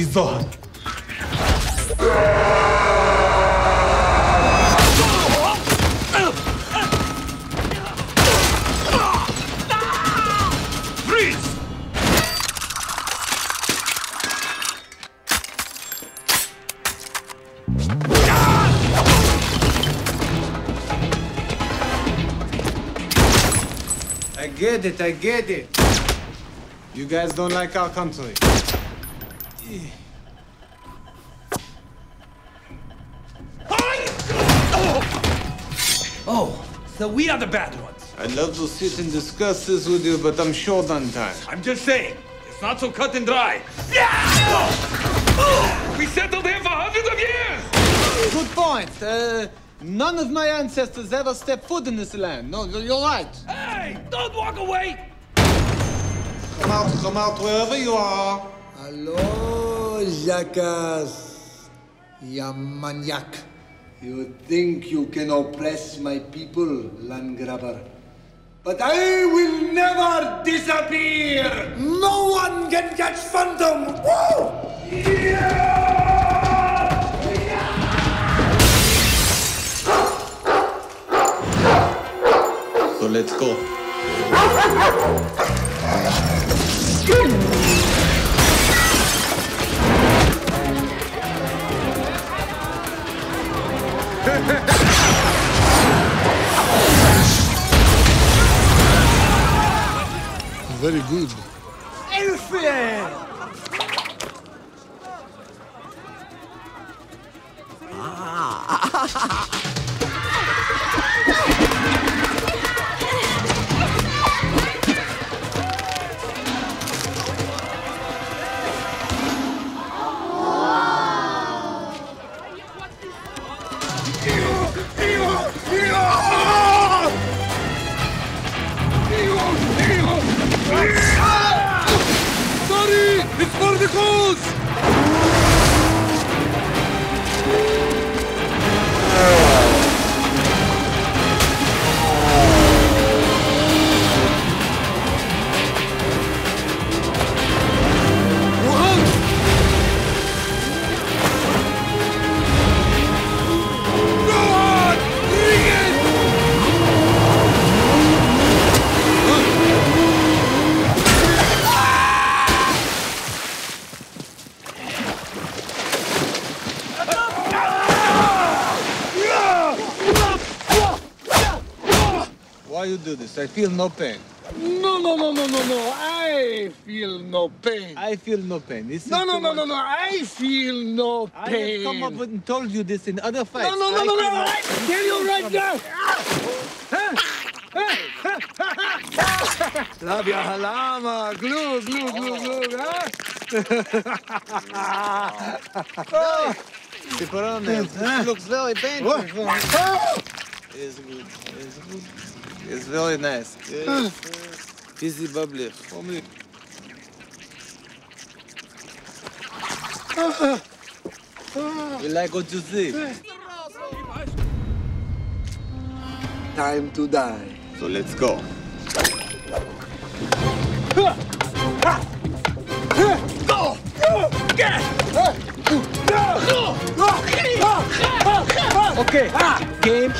الظهر Freeze! I get it, I get it. You guys don't like our country. Oh, so we are the bad ones. I'd love to sit and discuss this with you, but I'm short on time. I'm just saying, it's not so cut and dry. We settled here for hundreds of years! Good point. Uh, none of my ancestors ever stepped foot in this land. No, you're you're right. Hey, don't walk away! Come out, come out wherever you are. Hello, Jackass. Ya maniac. You think you can oppress my people, land grabber. But I will never disappear! No one can catch Phantom! Woo! So let's go. Very good. Sorry! It's for the cause! Why you do this? I feel no pain. No, no, no, no, no, no. I feel no pain. I feel no pain. This is No, no, no, no, no. I feel no I pain. have come up and told you this in other fights. No, no, no, I no, no. I tell you right now. Labia halama, glue, glue, glue, glue, huh? Oh. Cipollone, this looks very painful. Oh! It's good. It's good. It's very nice. Yes, yes. Easy bubbly. For me. You like what you see? Time to die. So let's go. Go! Get! Okay, game.